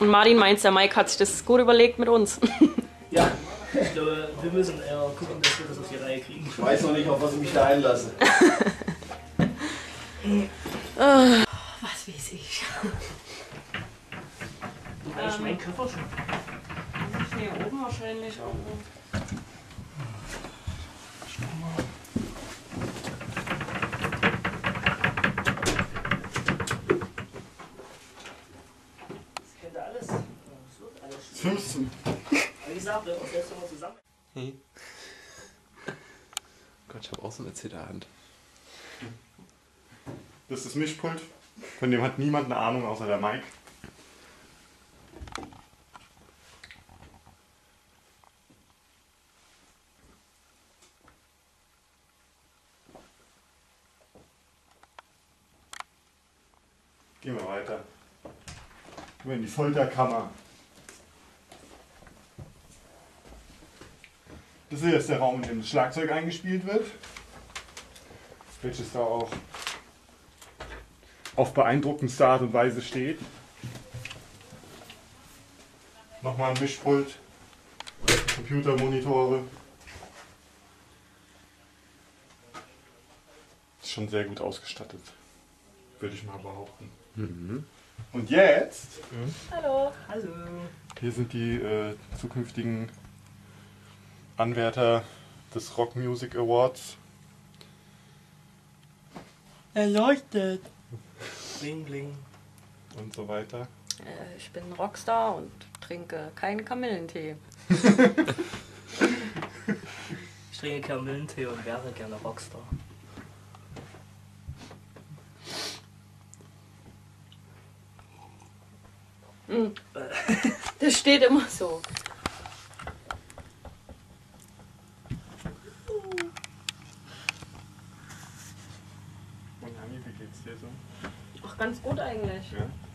Und Martin meint, der Mike hat sich das gut überlegt mit uns. Ja, ich glaube, wir müssen eher gucken, das auf die Reihe kriegen. Ich weiß noch nicht, auf was ich mich da einlasse. Was weiß ich. Wo ist mein Koffer schon? Hier oben wahrscheinlich irgendwo. Das könnte alles. Das wird alles. 15. Wie gesagt, wir uns jetzt nochmal zusammen. Hey. Gott, ich habe auch so eine Zitterhand. Das ist das Mischpult. Von dem hat niemand eine Ahnung außer der Mike. Gehen wir weiter. Gehen wir in die Folterkammer. Das hier ist der Raum, in dem das Schlagzeug eingespielt wird. Welches da auch auf beeindruckendste Art und Weise steht. Nochmal ein Mischpult, Computermonitore. Ist schon sehr gut ausgestattet, würde ich mal behaupten. Und jetzt, Hallo. Hallo. hier sind die äh, zukünftigen Anwärter des Rock Music Awards. Erleuchtet. Bling, bling. und so weiter. Äh, ich bin Rockstar und trinke keinen Kamillentee. Ich trinke Kamillentee und wäre gerne Rockstar. Das steht immer so. Und Hanni, wie geht's dir so? Ach, ganz gut eigentlich. Ja?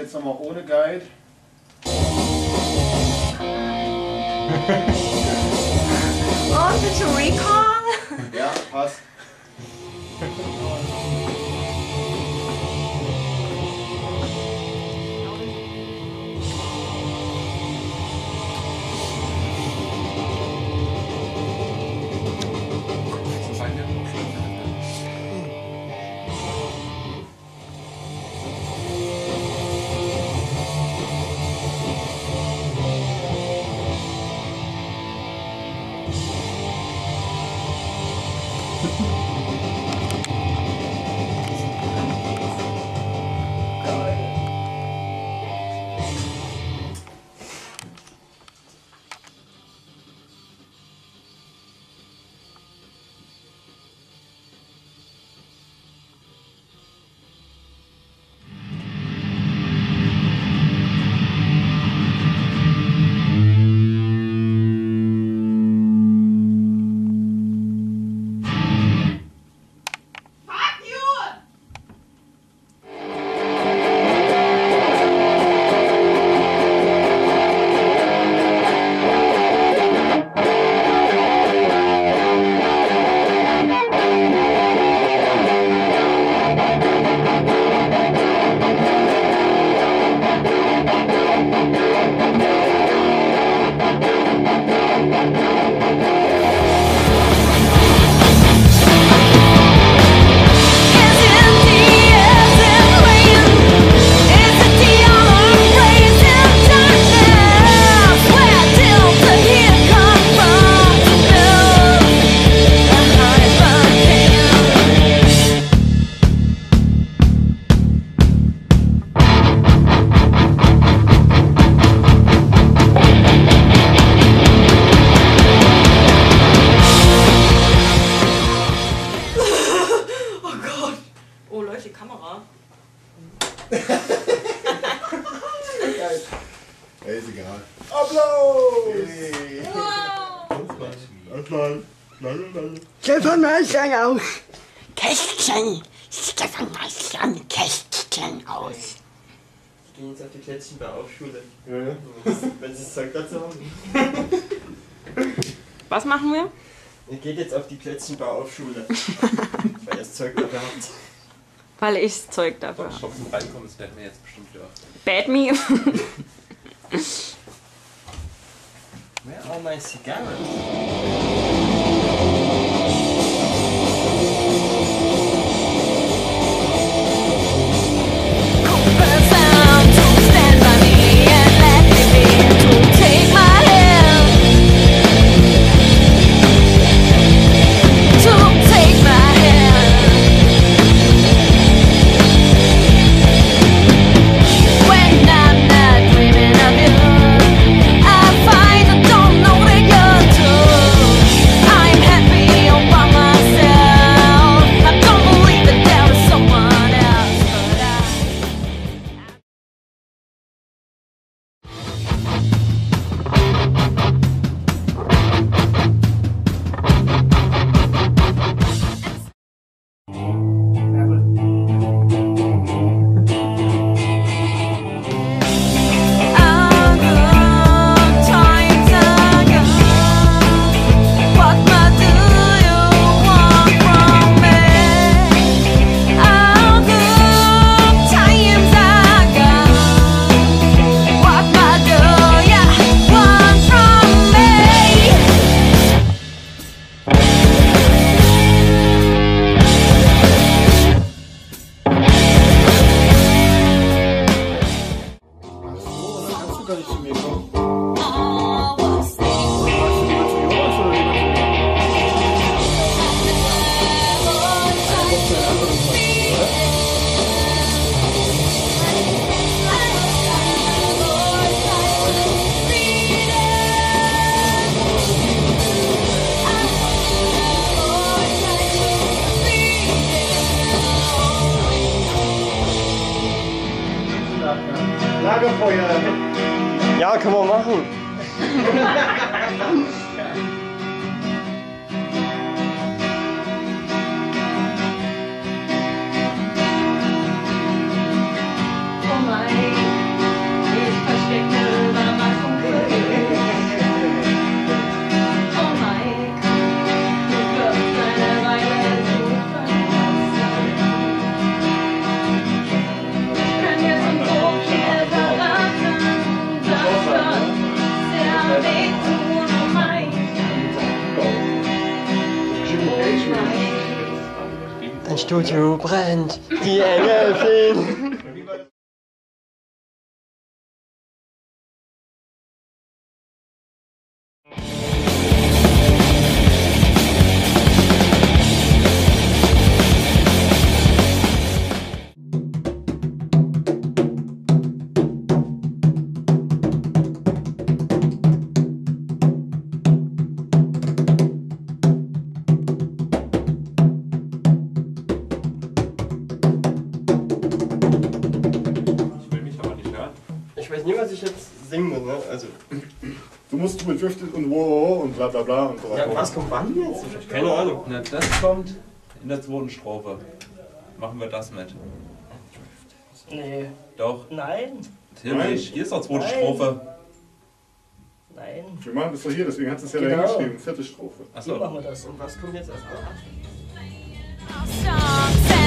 Jetzt nochmal ohne Guide. Oh, bitte Recall? Ja, passt. die Kamera. Ey, ist egal. Applaus! Hey. Wow. Stefan Meister aus. Kästchen. Stefan Meister mit Kästchen aus. Wir gehen jetzt auf die Plätzchen bei Aufschule. Ja, ja. Wenn sie das Zeug dazu haben. Was machen wir? Ihr geht jetzt auf die Plätzchen bei Aufschule. weil ihr das Zeug da habt. Weil ich das Zeug dafür habe. Zum Reinkommen, das werden wir jetzt bestimmt wieder. Bad me. Where are my cigarettes? to brand the elephant. Was ich jetzt singen muss, ne? Also. Du musst mit Drifted und wow und bla bla bla und so Ja, weiter. was kommt wann jetzt? Ich hab keine Ahnung. Na, das kommt in der zweiten Strophe. Machen wir das mit. Nee. Doch, Nein. natürlich. Hier ist doch zweite Nein. Strophe. Nein. Wir machen das doch hier, deswegen hast du es ja Genau. da hingeschrieben. Vierte Strophe. Wie Achso. machen wir das? Und was kommt jetzt erstmal? Songs